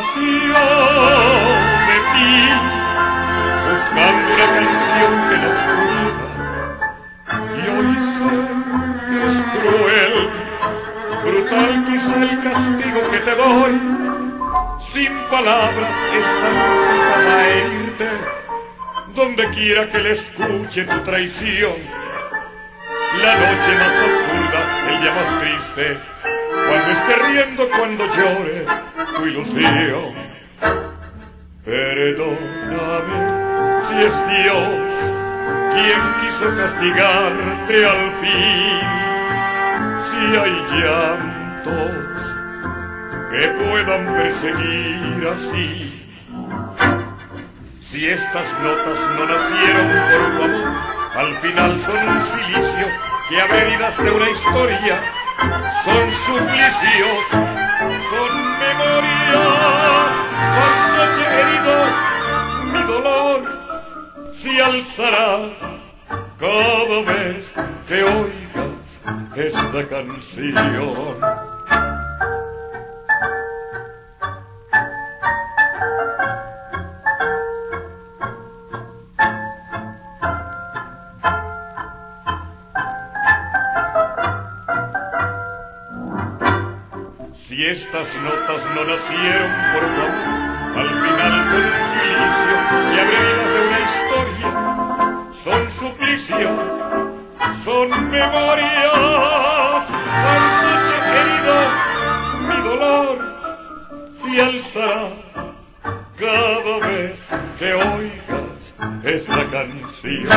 pasión de ti, buscando una canción que nos cura. Y hoy sé que es cruel, brutal quizá el castigo que te doy. Sin palabras esta música va a herirte, donde quiera que le escuche tu traición. La noche más absurda, el día más triste, cuando esté riendo, cuando llore tu ilusión. Perdóname si es Dios quien quiso castigarte al fin, si hay llantos que puedan perseguir así. Si estas notas no nacieron por tu amor, al final son un silicio que abre heridas de una historia, son suplicios, son memorias, noche herido, mi dolor se alzará cada vez que oigas esta canción. Si estas notas no nacieron por tu amor, al final son un silicio y abre de una historia. Son suplicios, son memorias, noche querido, mi dolor se alzará cada vez que oigas esta canción.